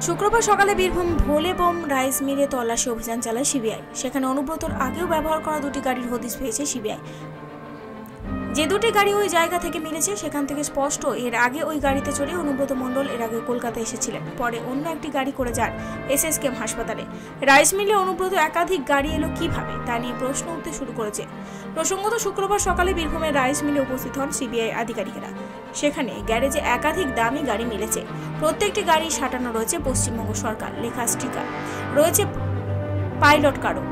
শুক্রবার সকালে বীরভূম ভোলে bomb rice মিলে তল্লাশি অভিযান চালায় সিবিআই। সেখানে অনুব্রতর আগেও ব্যবহার করা দুটি গাড়ির হদিস পেয়েছে সিবিআই। যে দুটি গাড়ি ওই জায়গা থেকে মিলেছে, সেখান থেকে স্পষ্ট এর আগে ওই গাড়িতে চড়ে অনুব্রত মণ্ডল এর আগে কলকাতা এসেছিলেন। পরে অন্য একটি গাড়ি করে যান এসএসকেএম হাসপাতালে। রাইস মিলে অনুব্রত একাধিক গাড়ি এলো কীভাবে, তা নিয়ে প্রশ্ন উঠতে শুরু করেছে। প্রসঙ্গত শুক্রবার সকালে বীরভূমের রাইস মিলে উপস্থিত হন সিবিআই আধিকারিকেরা। সেখানে গ্যারেজে একাধিক দামি গাড়ি মিলেছে। প্রত্যেকটি গাড়ি সাঁটানো রয়েছে পশ্চিমবঙ্গ সরকার, লেখা স্টিকার। রয়েছে পাইলট কারও।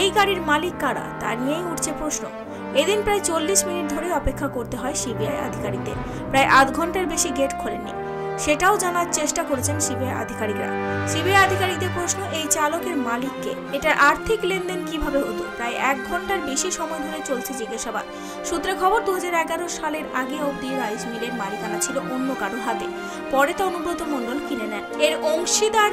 এই গাড়ির মালিক কারা, তা নিয়েই উঠছে প্রশ্ন। এদিন প্রায় চল্লিশ মিনিট ধরে অপেক্ষা করতে হয় সিবিআই আধিকারিকদের। প্রায় আধ ঘণ্টার বেশি গেট খোলেনি সেটাও জানার চেষ্টা করেছেন সিবিআই আধিকারিকরা। সিবিআই আধিকারিকদের প্রশ্ন, এই চালকের মালিককে এটার আর্থিক লেনদেন কীভাবে হতো? প্রায় এক ঘণ্টার বেশি সময় ধরে চলছে জিজ্ঞাসাবাদ। সূত্রে খবর দু হাজার এগারো সালের আগে অবধি রাইস মিলের মালিকানা ছিল অন্য কারোর হাতে। পরে তা অনুব্রত মণ্ডল কিনে নেন। এর অংশীদার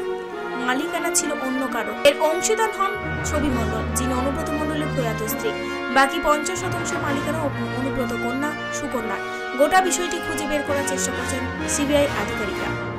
মালিকানা ছিল অন্য কারও। এর অংশীদার হন ছবি মণ্ডল, যিনি অনুব্রত মণ্ডলের প্রয়াত স্ত্রী। বাকি পঞ্চাশ শতাংশ মালিকানা অনুব্রত কন্যা, সুকন্যা। গোটা বিষয়টি খুঁজে বের করার চেষ্টা করছেন সিবিআই আধিকারিকরা।